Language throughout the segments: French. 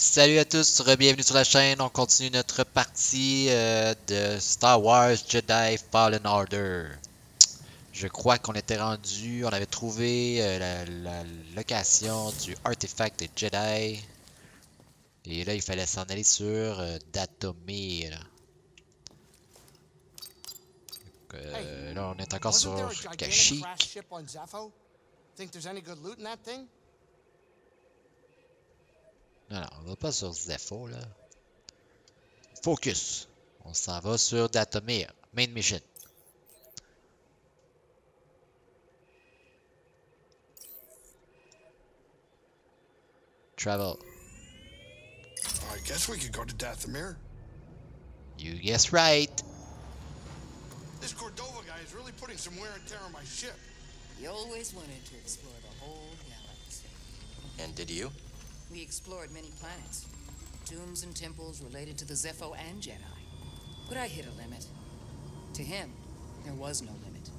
Salut à tous, bienvenue sur la chaîne. On continue notre partie euh, de Star Wars Jedi Fallen Order. Je crois qu'on était rendu, on avait trouvé euh, la, location du artefact de Jedi. Et là, il fallait s'en aller sur euh, Datomir. Là, on est encore sur Kashyyyk. Non, non, on va pas sur Zepho, là. Focus. On s'en va sur Datomir. Main mission. Travel. I guess we could go to Dathomir. You guess right. This Cordova guy is really putting some wear and tear on my ship. He always wanted to explore the whole galaxy. And did you? We explored many planets. Tombs and temples related to the Zepho and Jedi. But I hit a limit. To him, there was no limit.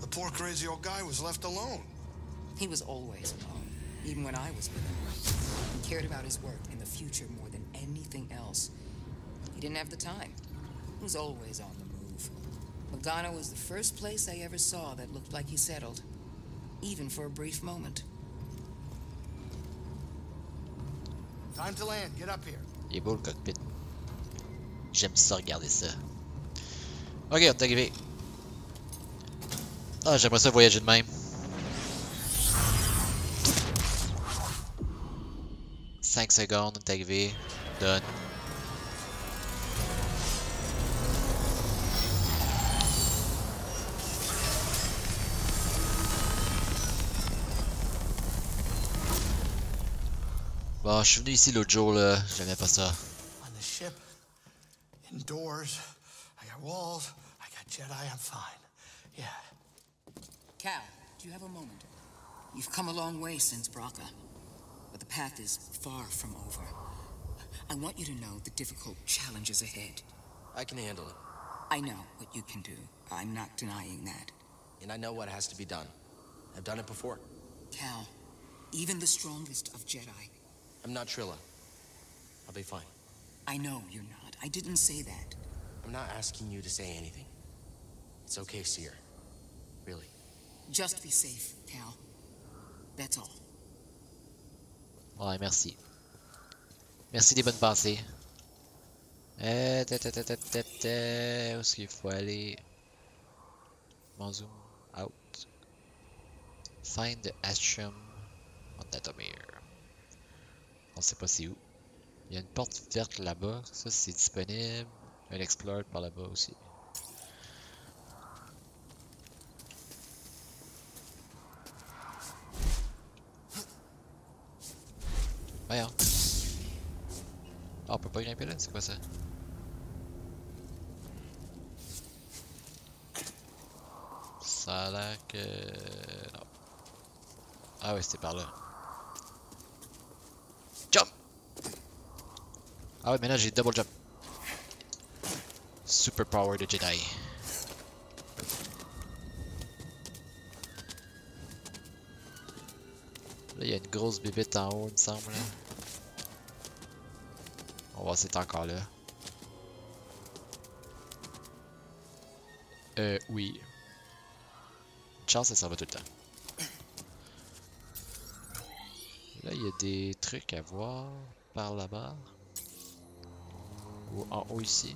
The poor crazy old guy was left alone. He was always alone, even when I was with him. He cared about his work and the future more than anything else. He didn't have the time. He was always on the move. Magana was the first place I ever saw that looked like he settled, even for a brief moment. Il est beau le cockpit. J'aime ça regarder ça. Ok, on est arrivé. Ah, j'aimerais ça voyager de même. 5 secondes, on est arrivé. Done. Bon, je suis venu ici l'autre jour, là. J'aimais pas ça. On the ship, indoors, I got walls, I got Jedi, I'm fine. Yeah. Cal, do you have a moment? You've come a long way since Braca, but the path is far from over. I want you to know the difficult challenges ahead. I can handle it. I know what you can do. I'm not denying that. And I know what has to be done. I've done it before. Cal, even the strongest of Jedi I'm not Trilla. I'll be fine. I know you're not. I didn't say that. I'm not asking you to say anything. It's okay, Seer. Really. Just be safe, Cal. That's all. Ouais, merci. Merci des bonnes pensées. Euh, ta, ta, ta, ta, ta, ta, où est-ce qu'il faut aller? Mon zoom out. Find the ashram on Datomir. On sait pas c'est où. Il y a une porte verte là-bas. Ça, c'est disponible. Un explore par là-bas aussi. Voyons. Ah, on peut pas grimper là? C'est quoi ça? Ça a l'air que... Non. Ah ouais, c'était par là. Ah ouais, maintenant j'ai double jump. Super power de Jedi. Là, il y a une grosse bébête en haut, il me semble. Là. On va c'est encore là. Euh, oui. Une chance, ça va tout le temps. Là, il y a des trucs à voir par là-bas. Ou en haut ici.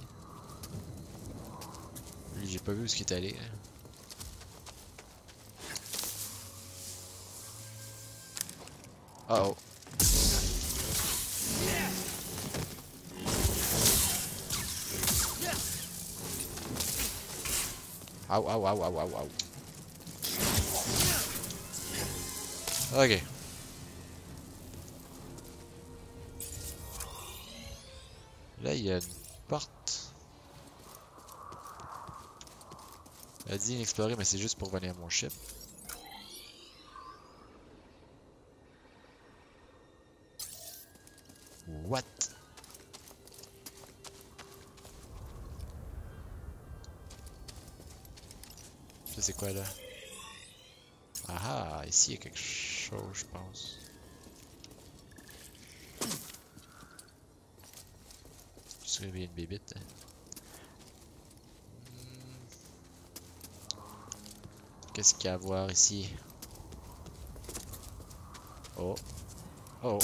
J'ai pas vu où ce qui est allé. hein. Uh oh. Au, au, au, au, au, au. Ok. Là, il y a Elle a dit inexplorée, mais c'est juste pour venir à mon ship. What? Ça c'est quoi là? Ah ah, ici il y a quelque chose, je pense. Hmm. Qu'est-ce qu'il y a à voir ici? Oh. Oh.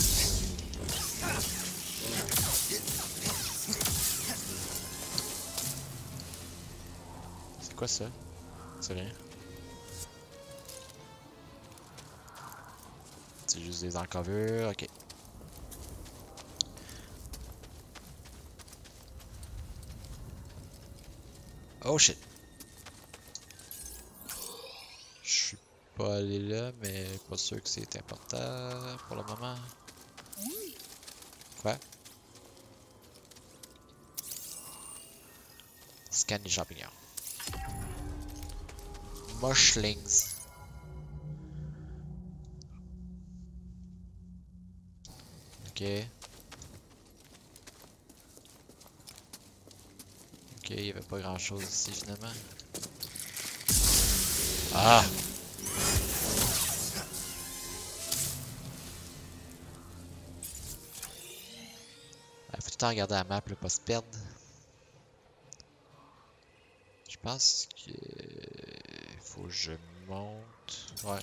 C'est quoi ça? C'est rien. C'est juste des encavures, ok. Oh shit. Je suis pas allé là, mais pas sûr que c'est important pour le moment. Quoi? Scan les champignons. Mushlings. Ok. Il n'y avait pas grand chose ici finalement. Ah! Il faut tout le temps regarder la map, là, pas se perdre. Je pense que faut que je monte. Ouais.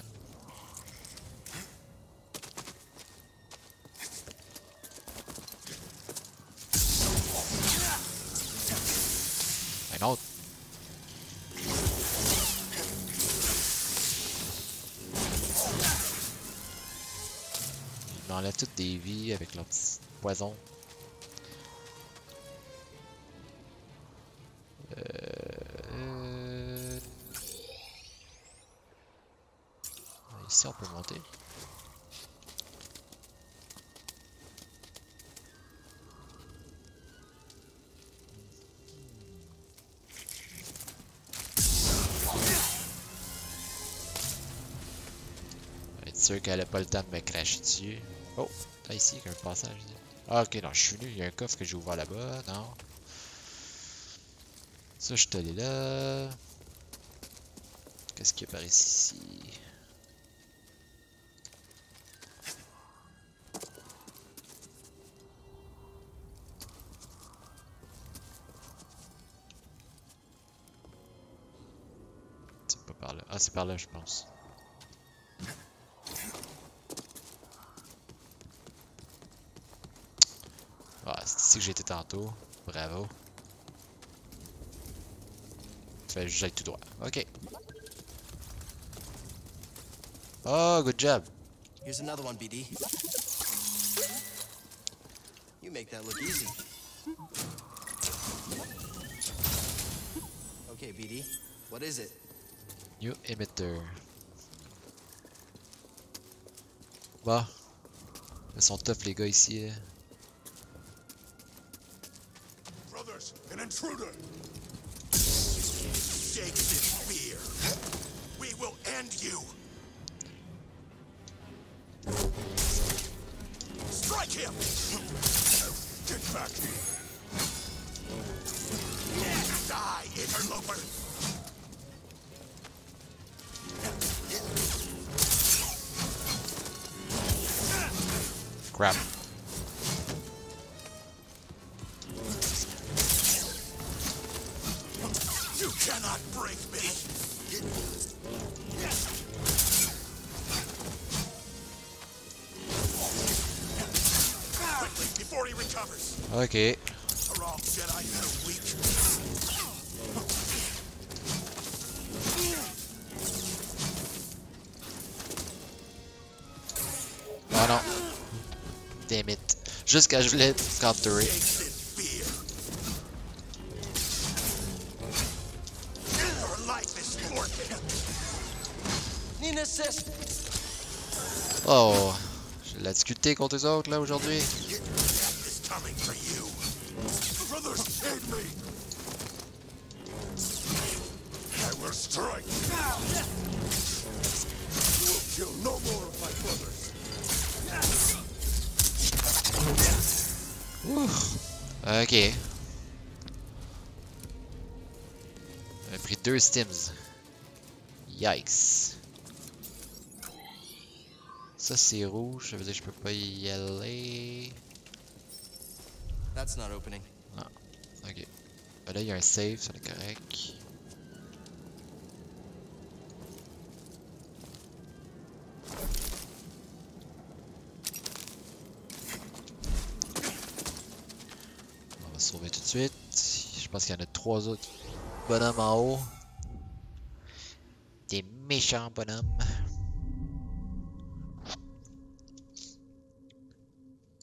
Un autre. Ils toutes des vies avec leur petit poison. Euh... Ici on peut monter. Sûr qu'elle a pas le temps de me cracher dessus. Oh, là ici, il y a un passage. Ah ok, non, je suis venu, il y a un coffre que j'ai ouvert là-bas, non. Ça, je suis allé là. Qu'est-ce qui apparaît ici? C'est pas par là. Ah, c'est par là, je pense. Ici que j'étais tantôt. Bravo. Fais juste aller tout droit. Ok. Oh, good job. Here's another one, BD. You make that look easy. Okay, BD. What is it? New emitter. Bah. Ils sont tough les gars ici. là. Intruder! Forfeit. Need an assist. Oh. J'ai la difficulté contre les autres là aujourd'hui. I will strike. You will kill no more of my brothers. Ok. J'ai pris deux stims. Yikes. Ça c'est rouge, ça veut dire que je peux pas y aller. That's not opening. Ah, ok. Ben là, il y a un save, ça est correct. Suite. Je pense qu'il y en a trois autres bonhommes en haut. Des méchants bonhommes.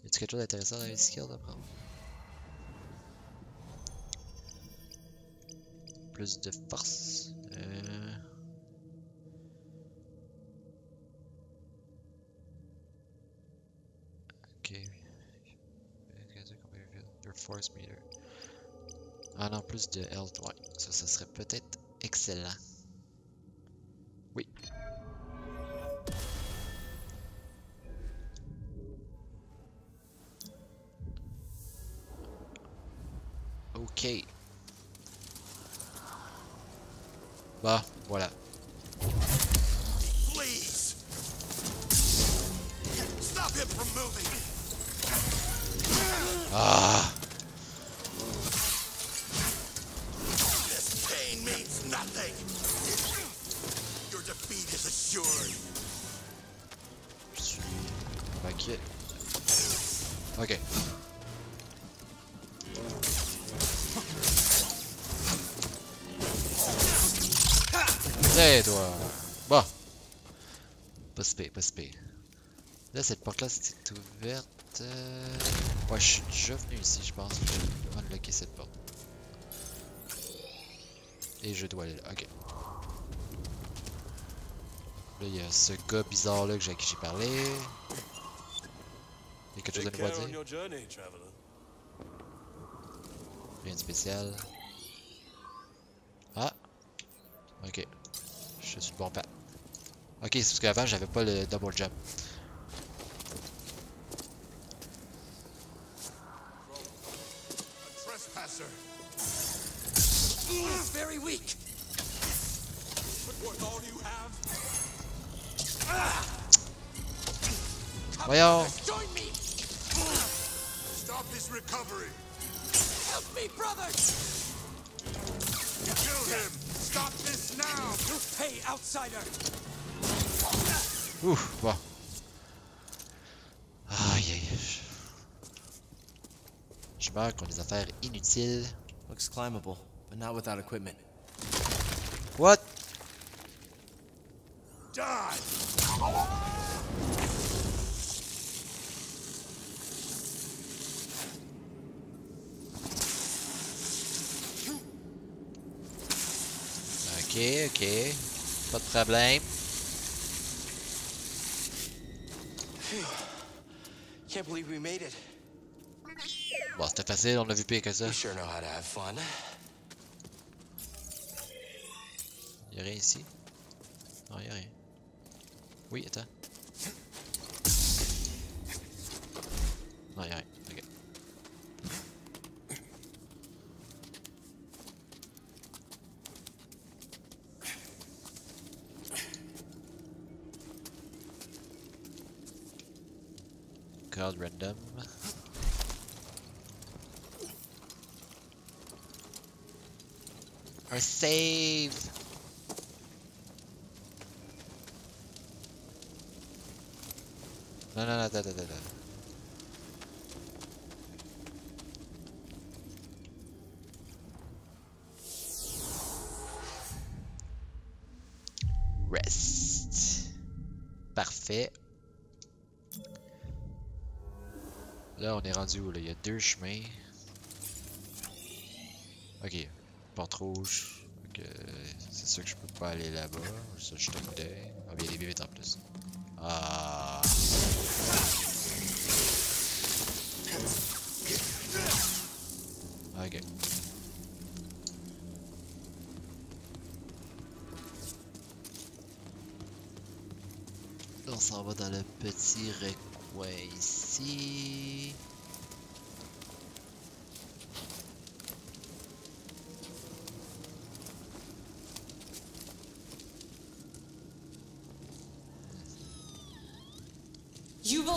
Y a-t-il quelque chose d'intéressant dans les skills à prendre? Plus de force. Euh... Ok. Your force meter. Ah non, plus de health, ouais. Ça, ça serait peut-être excellent. Oui. Ok. Bah, voilà. Please! Stop him from moving! Ah! Ok. Hey toi! Bon. Pas pire, pas pire. Là, cette porte-là, c'est ouverte. euh, Ouais, je suis déjà venu ici, je pense. Je vais unlocker cette porte. Et je dois aller là. Ok. Là, il y a ce gars bizarre là que qui j'ai parlé. Quelque chose à dire? Rien de spécial. Ah! Ok. Je suis le bon pas. Ok, c'est parce qu'avant j'avais pas le double jump. Looks climbable, but not without equipment. What? Die! Ok, ok. Pas de problème. Can't believe we made it. Bon, c'était facile, on a vu pire que ça. Y'a rien ici? Non, y'a rien. Oui, attends. Non, y'a rien. Ok. Code random. Un save! Non, non, non, attends, attends, attends. Rest. Parfait. Là, on est rendu où, là? Il y a deux chemins. Ok. Porte rouge. C'est sûr que je peux pas aller là-bas. Ça, je te d'œil. Ah, a des bébés en plus. Ah. Ok. On s'en va dans le petit recoin ici.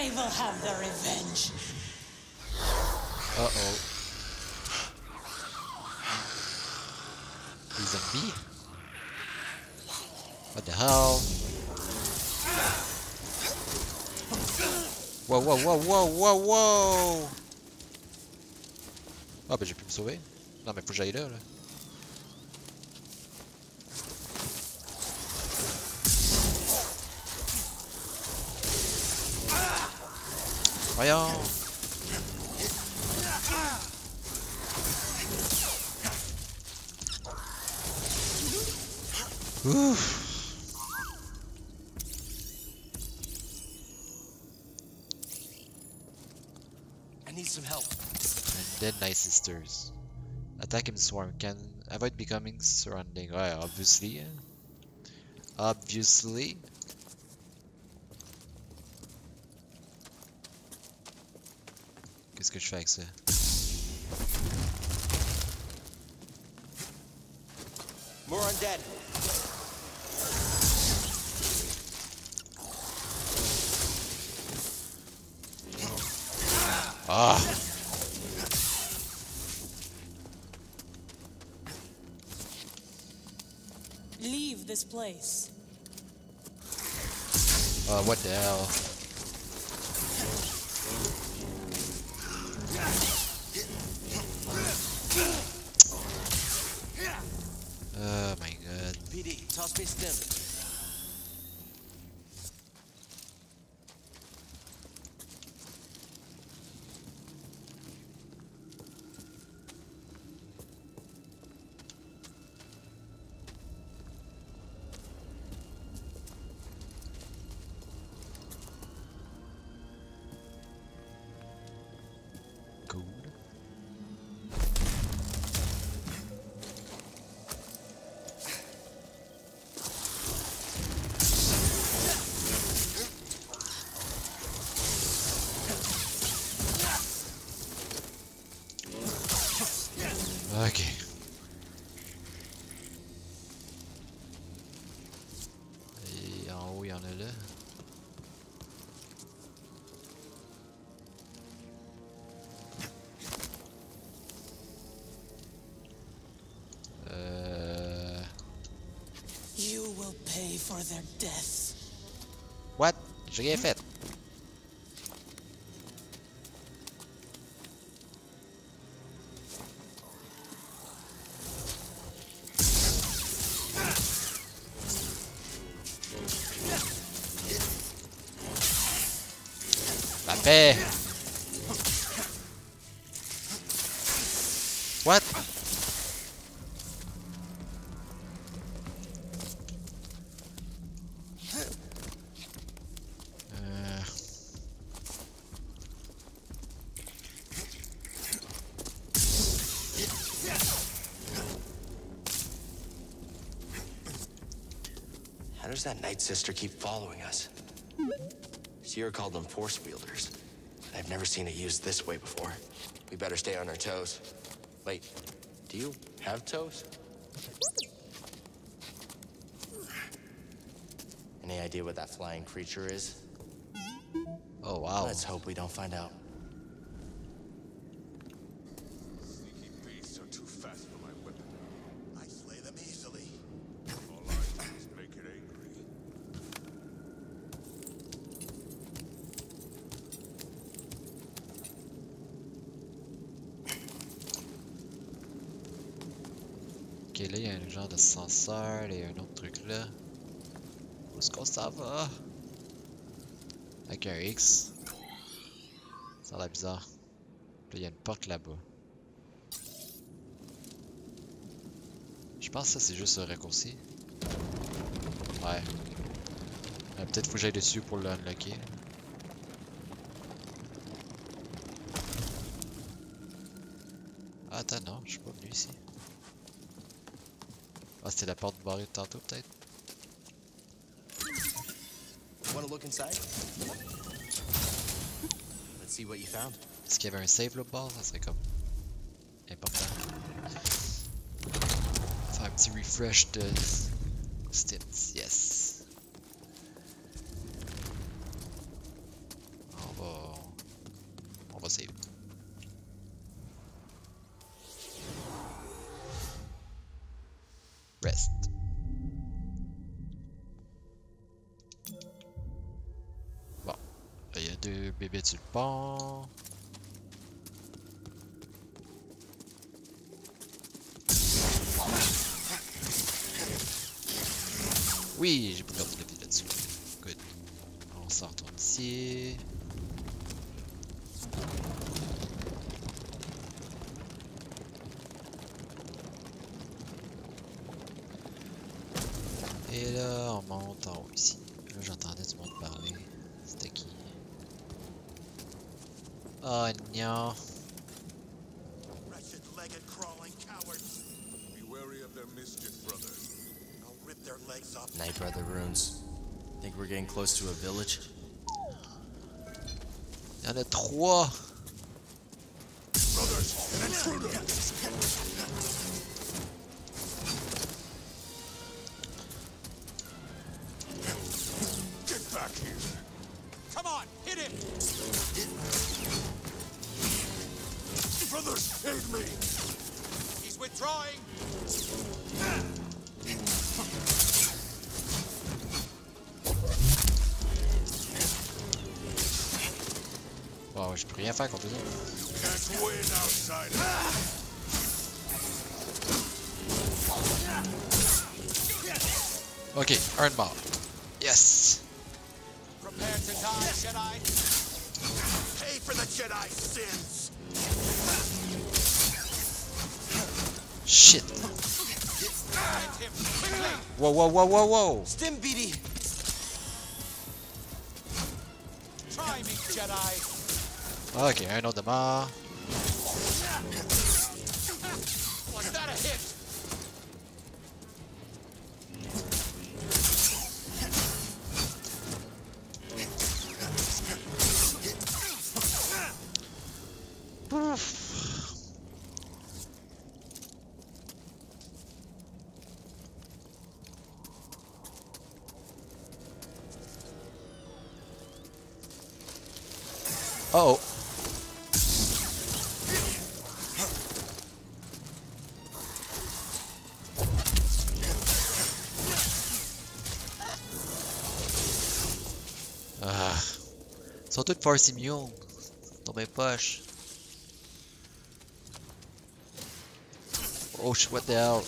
They will have their revenge. Uh-oh. Des zombies? What the hell? Wow, wow, wow, wow, wow, wow! Ah ben j'ai pu me sauver. Non mais faut que j'aille là, là. Voyons! Ouf! I need some help. And then Night Sisters. Attack him swarm can avoid becoming surrounding. Oh, ouais, obviously. Obviously. Qu'est-ce que je fais avec ça? More undead. Ah! Leave this place. Uh, what the hell? PD, toss me a death. What? J'ai rien fait. How does that Night Sister keep following us? Sierra called them force wielders. I've never seen it used this way before. We better stay on our toes. Wait, do you have toes? Any idea what that flying creature is? Oh wow. Let's hope we don't find out. Est-ce qu'on s'en va? Avec un X. Ça a l'air bizarre. Là, il y a une porte là-bas. Je pense que ça, c'est juste un raccourci. Ouais. Euh, Peut-être faut que j'aille dessus pour le unlocker. attends, non, je suis pas venu ici. Ah, c'était la porte barrée de tantôt, peut-être? Inside? Let's see what you found. Est-ce qu'il y avait un save là bas? Ça serait comme important. Faire un petit refresh de deux bébés sur le pont. Oui, j'ai pas perdu la vie là-dessus. Good. On s'en retourne ici. Oh non. Wretched-legged crawling cowards. Be wary of their mischief, brother. I'll rip their legs off. Night Brother runes. Think we're getting close to a village? Il y en a trois. Ok, un de mort. Yes! Prepare to die, Jedi. Pay for the Jedi sins. Shit! Find him quickly. Wow, wow, wow, wow, wow! Stim BD! Try me, Jedi. Ok, un autre de mort. Sont tous force immune. Dans mes poches. Oh what the hell?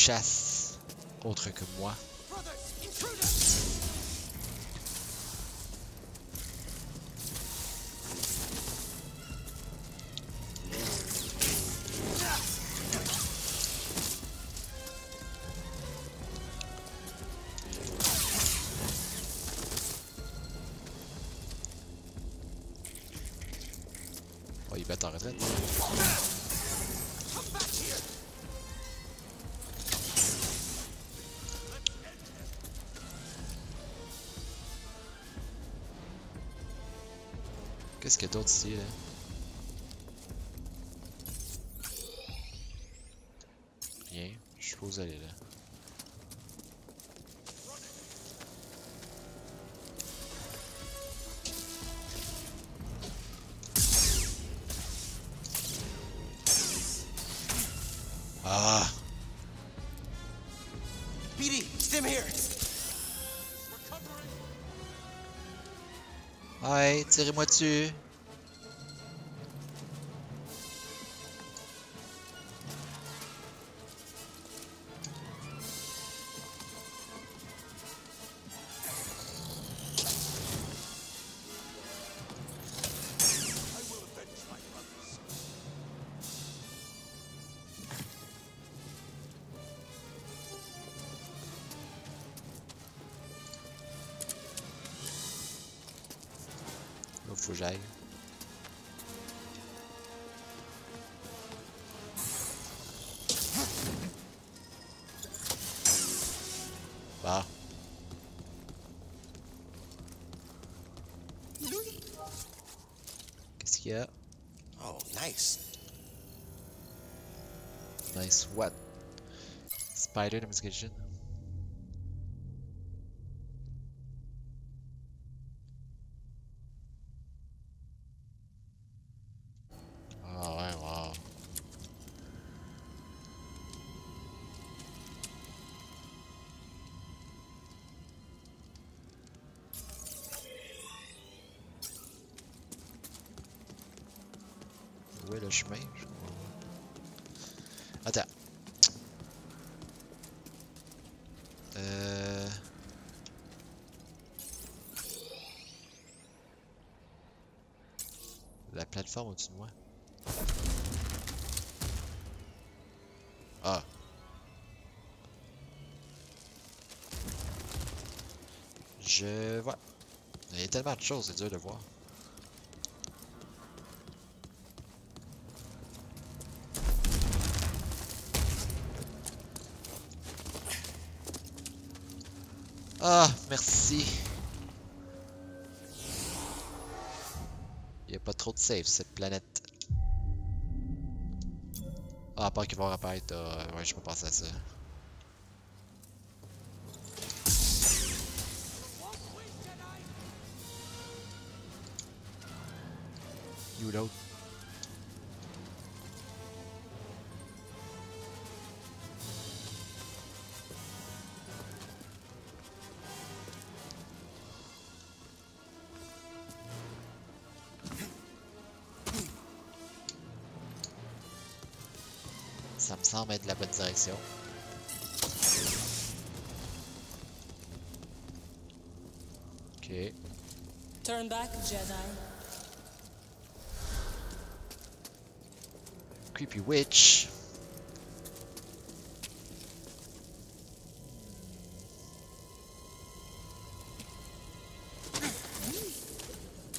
Chasse, autre que moi. Oh, ils battent en retraite. qu'il y a d'autres ici, là. Rien. Je suis supposé aller là. Ah! Here! Tirez-moi dessus! Faut que j'aille. Bah. Qu'est-ce qu'il y a? Oh, nice. Nice what? Spider investigation. Le chemin? Attends. Euh... La plateforme au-dessus de moi. Ah. Je vois. Il y a tellement de choses, c'est dur de voir. Ah, merci. Il n'y a pas trop de safe cette planète. Ah, à part qu'ils vont apparaître. euh, ouais, je peux penser à ça. Semble être la bonne direction. Ok. Turn back, Jedi. Creepy witch.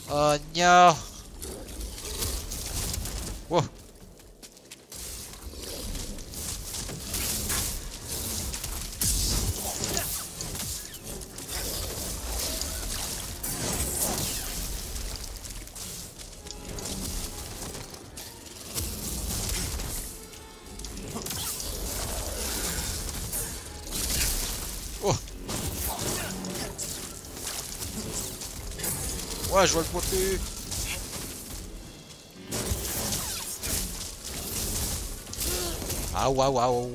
Oh no! Whoa! Ouais, je vois le pointu! Ah, waouh, waouh!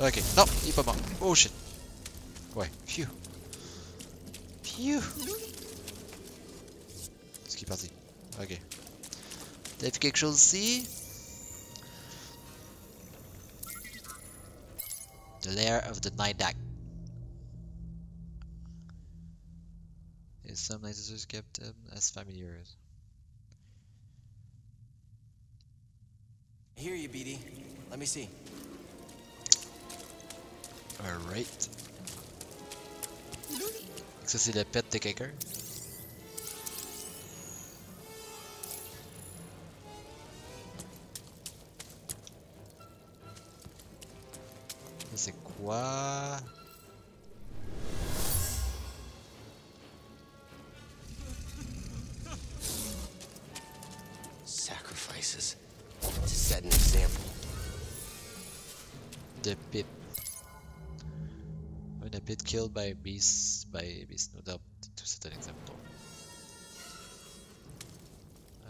Ok, non, il est pas mort. Oh shit. Ouais, phew. Phew. Est-ce qu'il est parti? Ok. T'as vu quelque chose ici? The lair of the Nidak. Is some lasers kept them as familiars. I hear you, BD. Let me see. Alright. Ça c'est le pet de quelqu'un. Sacrifices. To set an example. The pit. When a pit killed by beasts by beast no doubt to set an example.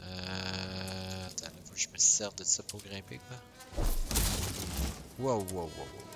Euh... Attends, faut que je me serve de ça pour grimper quoi. Wow, wow, wow, wow.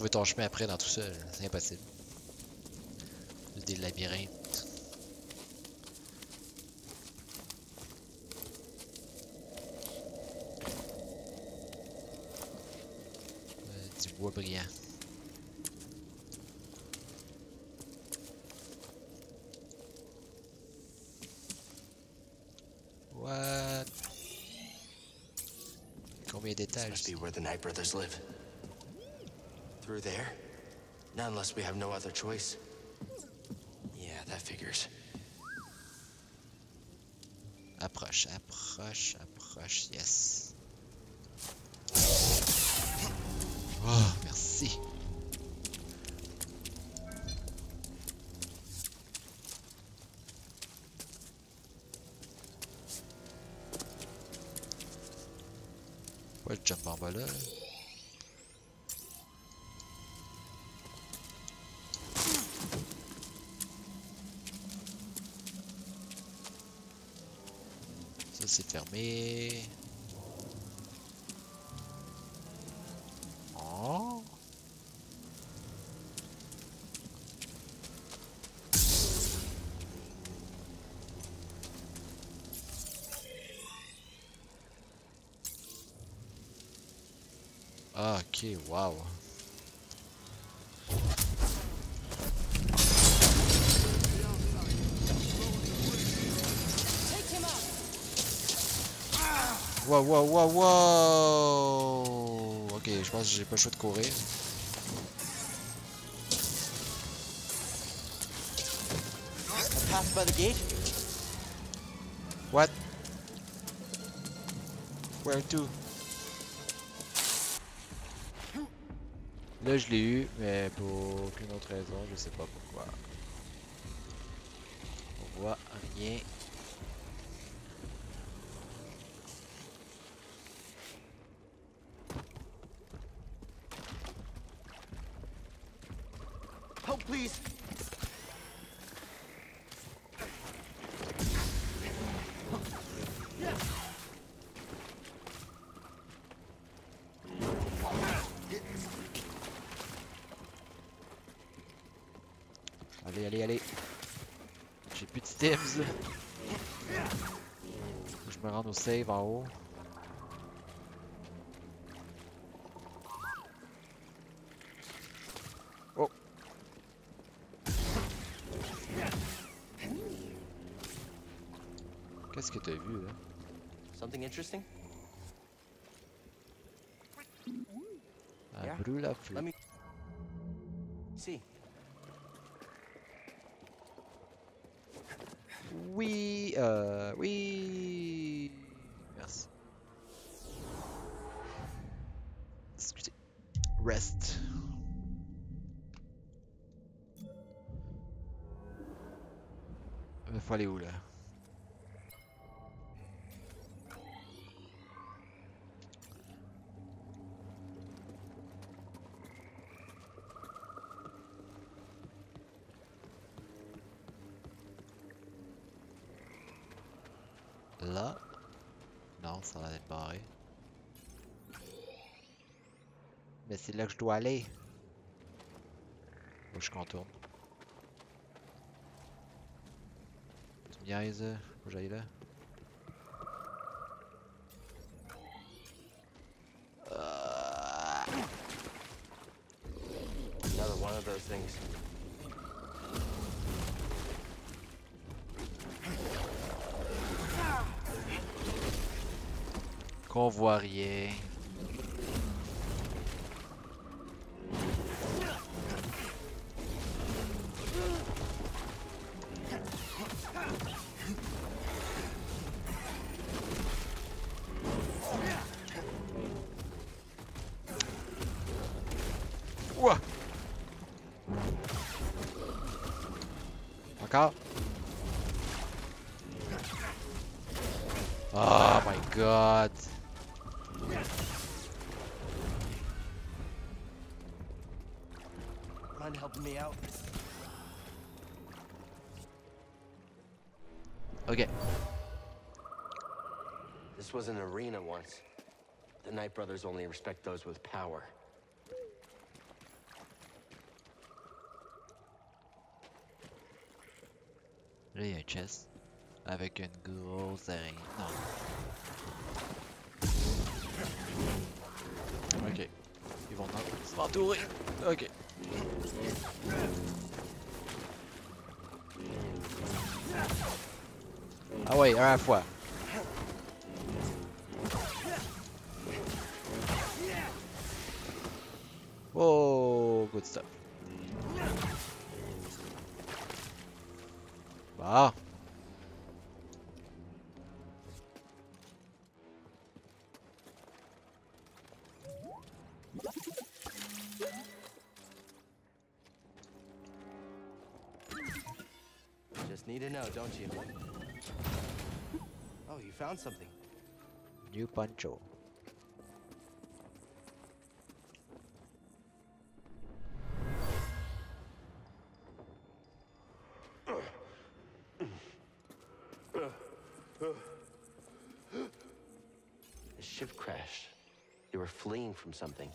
Retrouver ton chemin après dans tout ça? C'est impossible. Des labyrinthes. Euh, du bois brillant. What? Combien d'étages? Through there? Not unless we have no other choice. C'est fermé. Oh. Ah, ok, wow. Wow, wow, wow, wow! Ok, je pense que j'ai pas le choix de courir. What? Where to? Là, je l'ai eu, mais pour aucune autre raison, je sais pas pourquoi. On voit rien. Save haut. Oh! Qu'est-ce que t'as vu là? Something interesting? Yeah. brûle. Let me see. Oui, euh, oui. Rest. Il faut aller où? Là? Non, ça va être barré. Mais c'est là que je dois aller. Faut que je contourne. Tu me niaises? Faut que j'aille là? Things. Qu'on voit rien. Ok. This was an arena once. The Knight Brothers only respect those with power. Là, il y a un chest. Avec une grosse araignée. Non. Ok. Ils vont en- m'entourer. Ok. Ah ouais, à la fois. Oh, good stuff. Bah. Just need to know, don't you? You found something. New Pancho. The ship crashed. You were fleeing from something.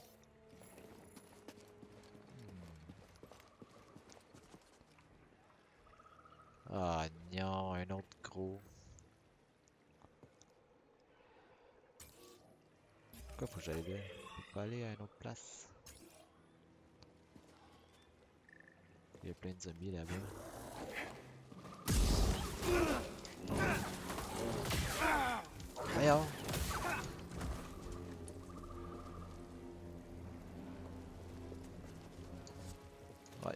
Aller à une autre place. Il y a plein de zombies là-bas. Voyons!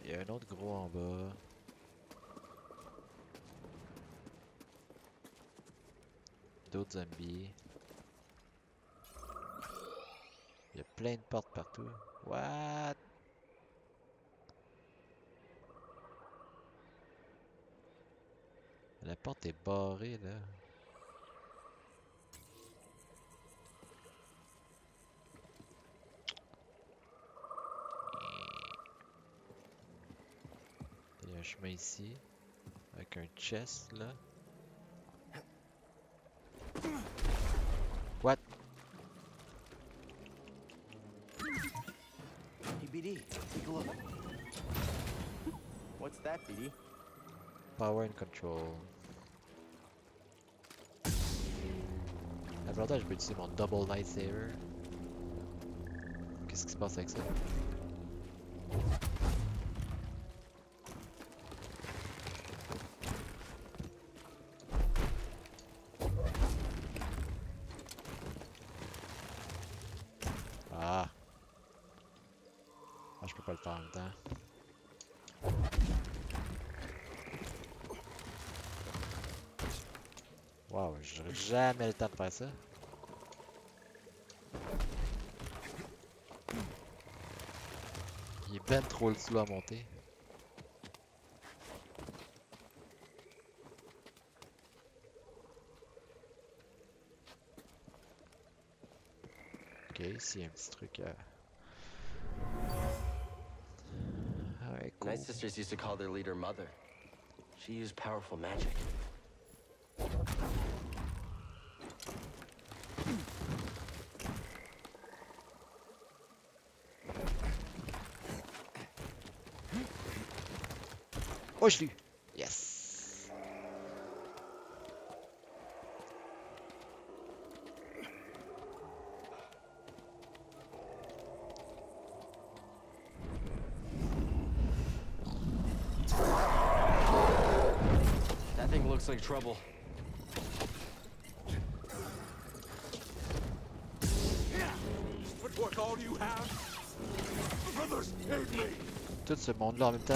Il y a un autre gros en bas. D'autres zombies. Il y a plein de portes partout. What? La porte est barrée là. Il y a un chemin ici. Avec un chest là. What? BD, take a look. What's that, BD? Power and control. L'avantage, je peux utiliser mon double lightsaber. Qu'est-ce qui se passe avec ça? Jamais le temps de faire ça. Il est ben trop slow à monter. Ok, ici un petit truc à... Alright, cool. Night Sisters used to call their leader Mother. She used powerful magic. Oh, je l'ai. Yes. That thing looks like trouble. Tout ce monde-là en même temps.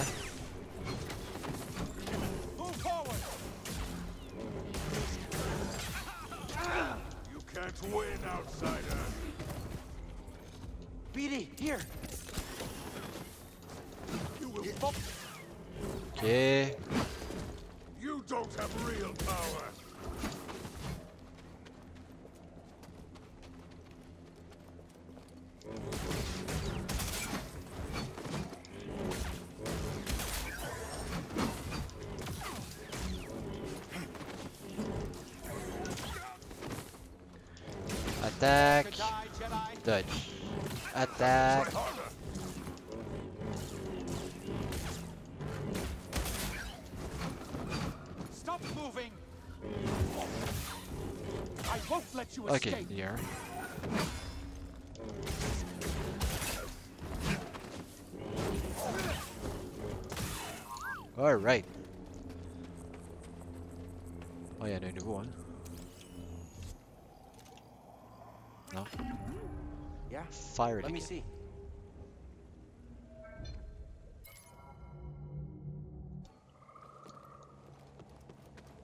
Fire let me again. see.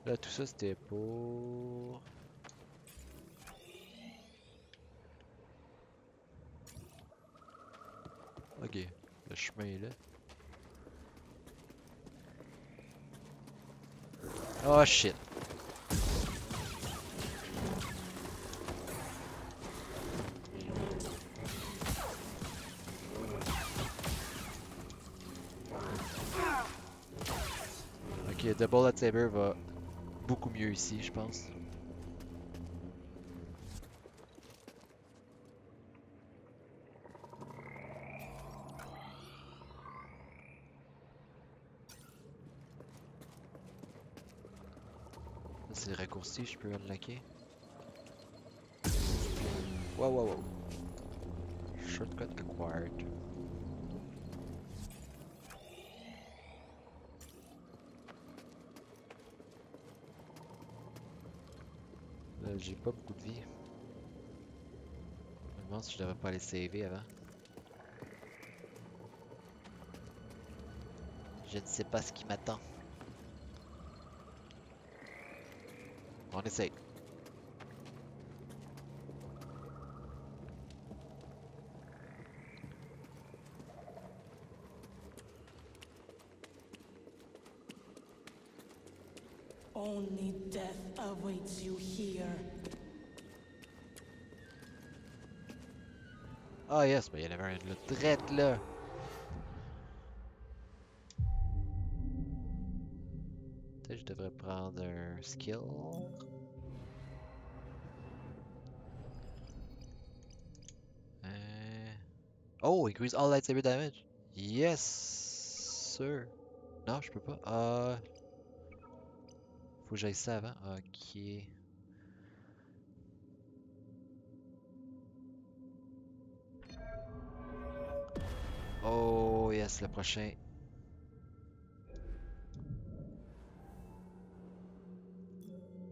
Là, tout ça, c'était pour... Ok, le chemin est là. Oh shit. Ok, Double Lightsaber va beaucoup mieux ici, je pense. C'est raccourci, je peux unlocker. Wow, wow, wow. Shortcut acquired. Là, j'ai pas beaucoup de vie. Je me demande si je devrais pas aller saver avant. Je ne sais pas ce qui m'attend. On essaye. Only death awaits you here. Ah yes, mais il y en avait un là, drette là. Peut-être je devrais prendre un skill. Euh... Oh, increase all lightsaber damage. Yes, sir. Non, je peux pas. Euh... Faut que j'aille ça avant. Ok. Oh yes, le prochain.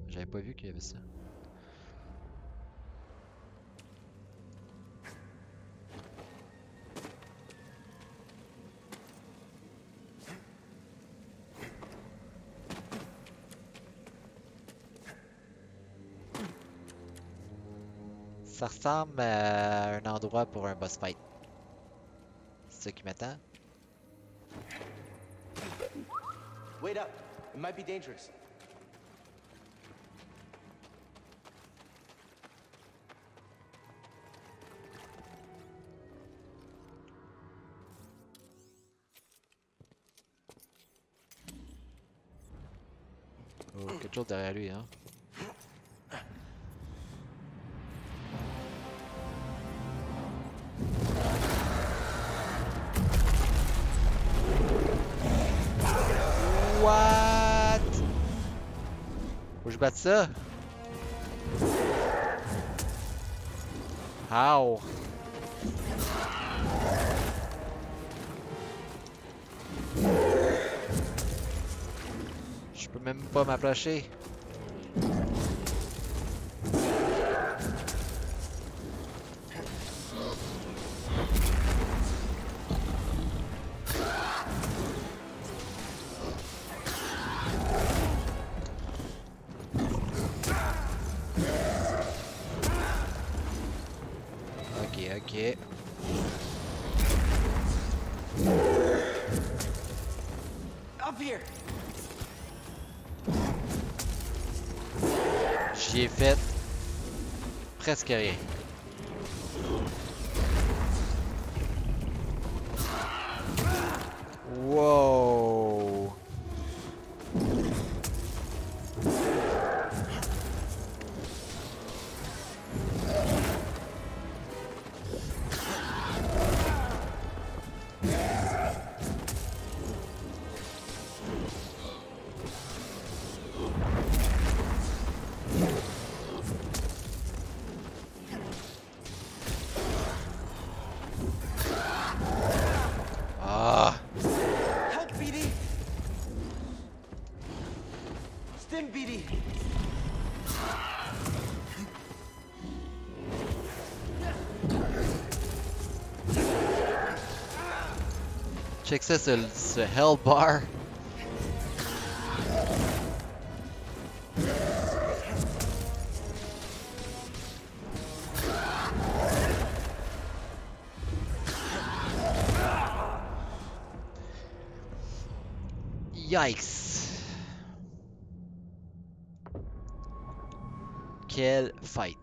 J'avais pas vu qu'il y avait ça. Ça ressemble à un endroit pour un boss fight. C'est ça qui m'attend. Wait up. It might be dangerous. Oh, quelque chose derrière lui, hein. Je? Je peux même pas m'approcher. Ok. J'y ai fait presque rien. Check ça, ce, ce Hell Bar. Yikes. Quelle fight.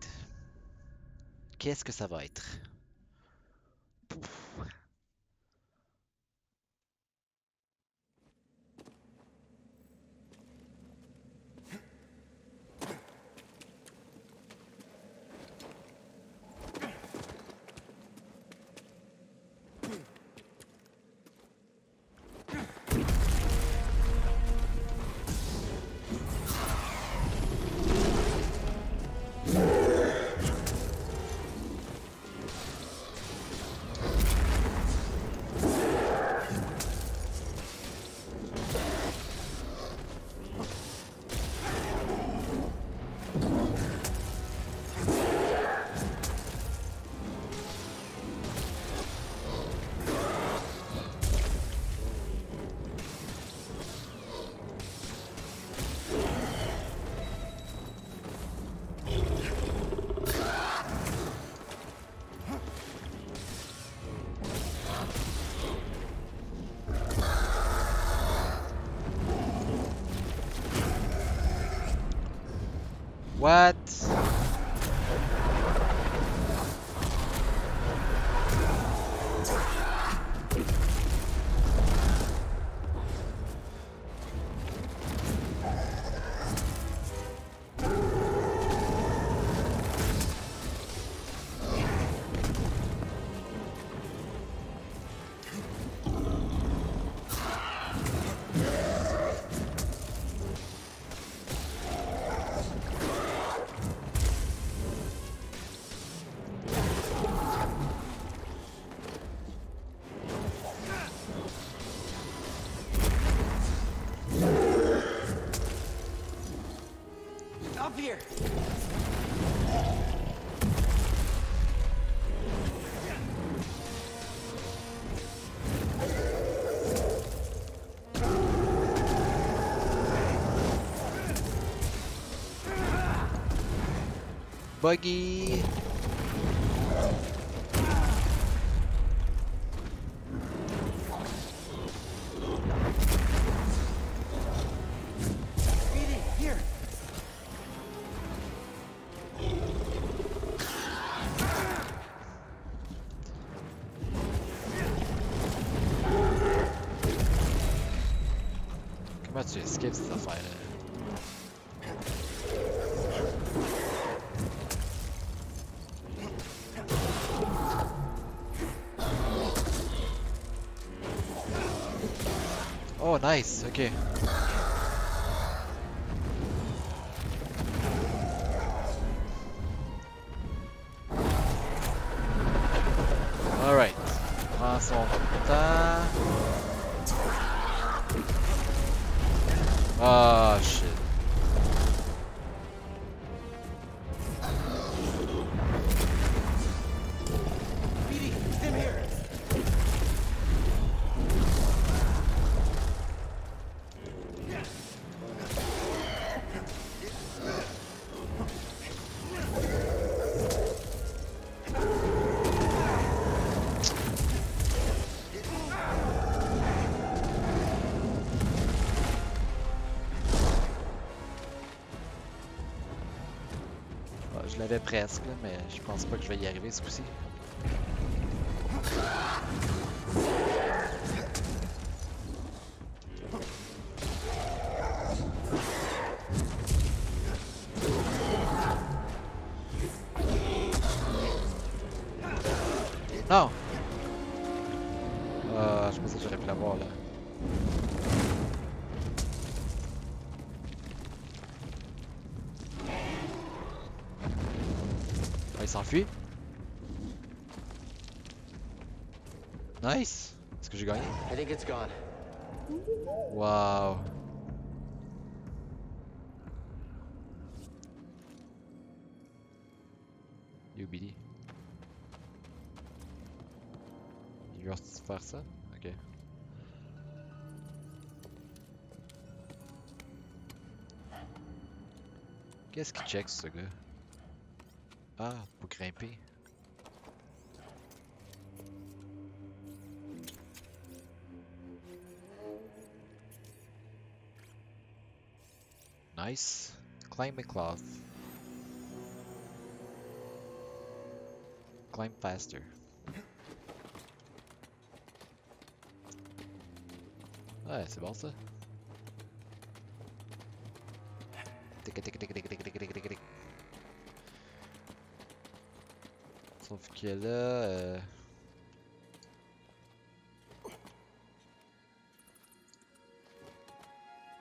Qu'est-ce que ça va être? What? Buggy. Je l'avais presque, là, mais je pense pas que je vais y arriver ce coup-ci. Non! Ah, je pensais que j'aurais pu l'avoir là. s'enfuit. Nice. Est-ce que j'ai gagné? Wow. You Billy? Il lui faire ça? Ok. Qu'est-ce qu'il check ce gars? Ah, pour grimper. Nice. Climb a cloth. Climb faster. Ah, c'est bon ça. Tic, tic, tic, tic, tic, Sauf que là... Euh...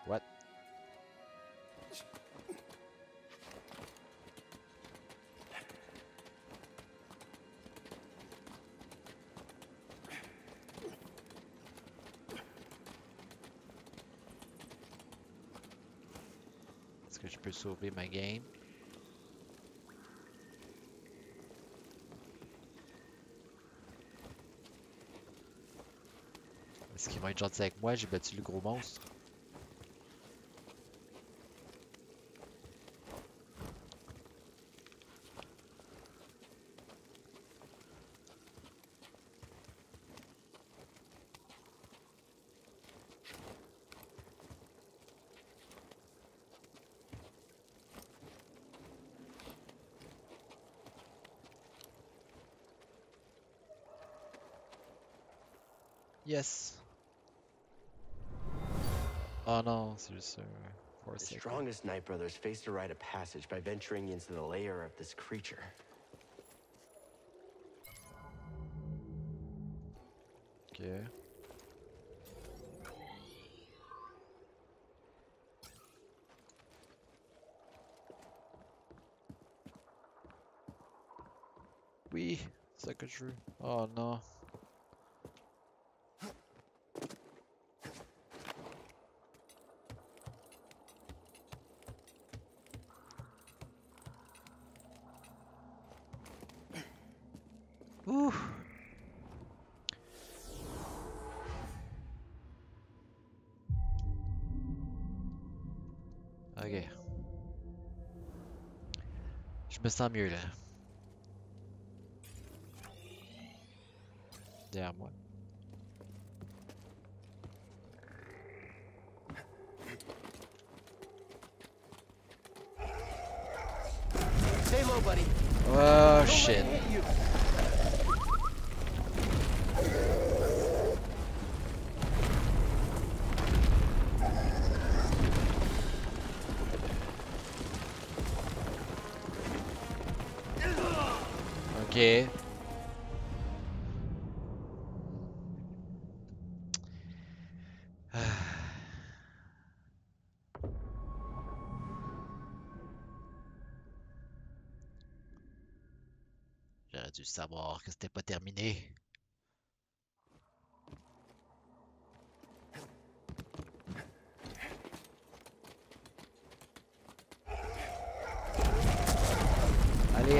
What? Est-ce que je peux sauver ma game? Est-ce qu'ils vont être gentils avec moi? J'ai battu le gros monstre. The strongest Night Brothers faced a rite of passage by venturing into the lair of this creature. Okay. We secretary. Oh no. Mesela öyle. J'aurais dû savoir que c'était pas terminé.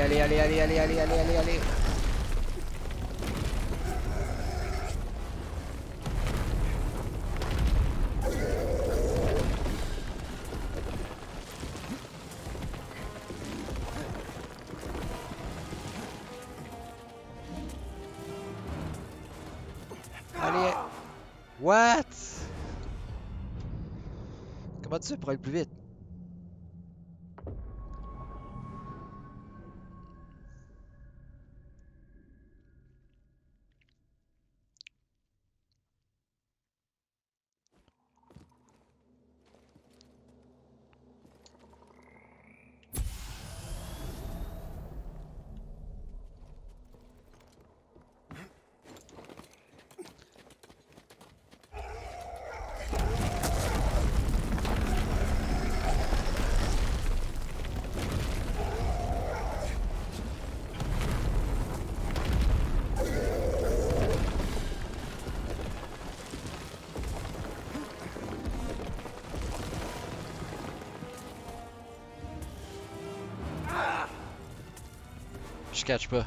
Allez, allez, allez, allez, allez, allez, allez. What? Comment tu pour aller plus vite? Je catch pas.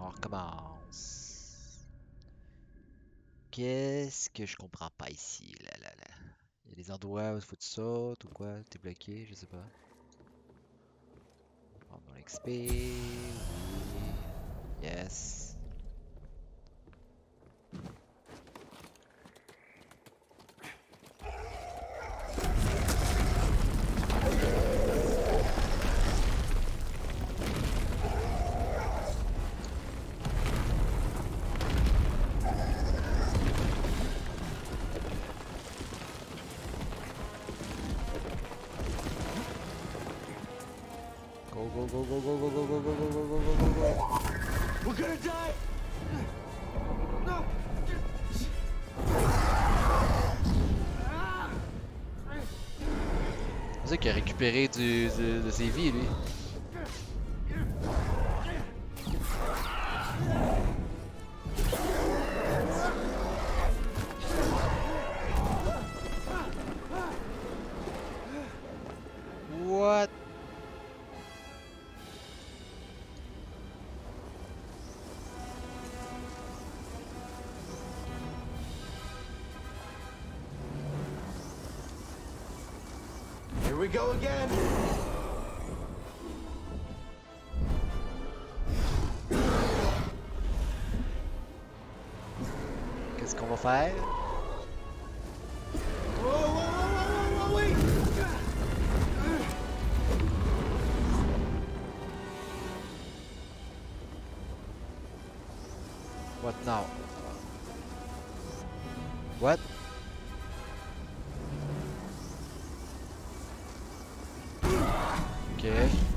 On recommence. Qu'est-ce que je comprends pas ici? Là, là, là. Il y a des endroits où il faut que tu sautes ou quoi? T'es bloqué, je sais pas. Prendre mon XP. Oui. Yes. récupérer du, du, de ses vies, lui. five. What now? What? Okay.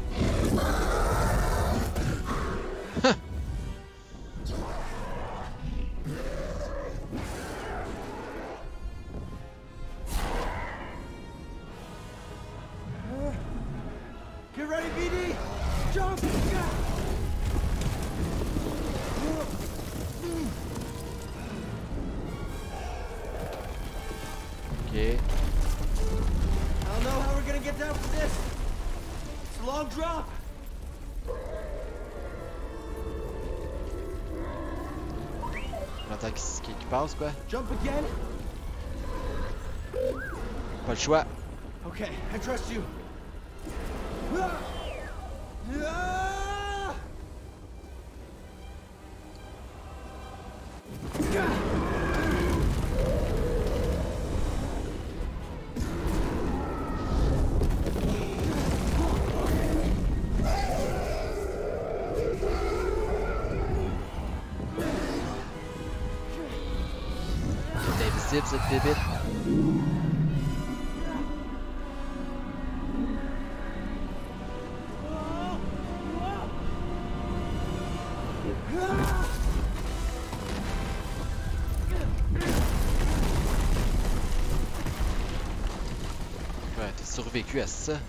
Qu'il quoi. Jump again? Pas le choix. Okay, I trust you. Survécu à ça.